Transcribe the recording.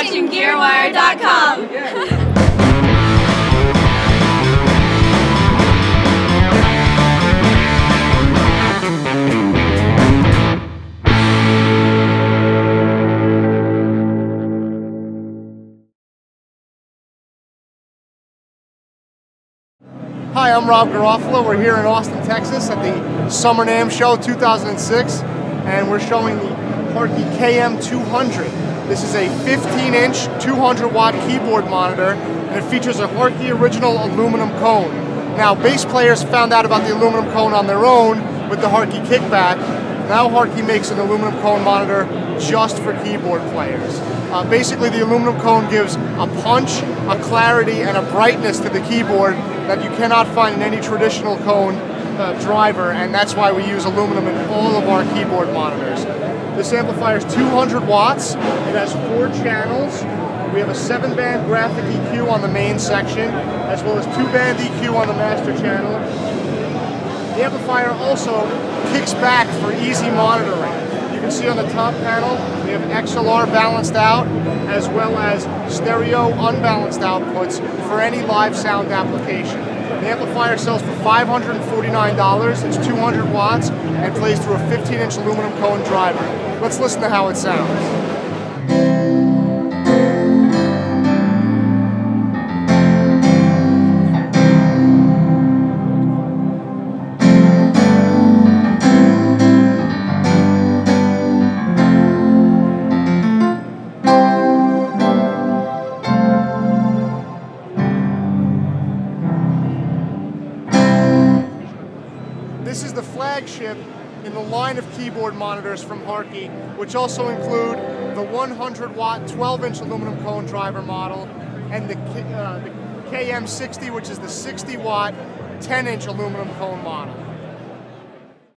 watching GearWire.com. Hi, I'm Rob Garofalo. We're here in Austin, Texas at the Summer NAMM Show 2006, and we're showing the Hartke KM200. This is a 15-inch, 200-watt keyboard monitor, and it features a Hartke original aluminum cone. Now, bass players found out about the aluminum cone on their own with the Hartke Kickback. Now Hartke makes an aluminum cone monitor just for keyboard players. Uh, basically, the aluminum cone gives a punch, a clarity, and a brightness to the keyboard that you cannot find in any traditional cone uh, driver, and that's why we use aluminum in all of our keyboard monitors. This amplifier is 200 watts. It has four channels. We have a seven-band graphic EQ on the main section, as well as two-band EQ on the master channel. The amplifier also kicks back for easy monitoring. You can see on the top panel, we have XLR balanced out, as well as stereo unbalanced outputs for any live sound application. The amplifier sells for $549, it's 200 watts, and plays through a 15-inch aluminum cone driver. Let's listen to how it sounds. The flagship in the line of keyboard monitors from Hartke, which also include the 100 watt 12 inch aluminum cone driver model and the, uh, the KM60, which is the 60 watt 10 inch aluminum cone model.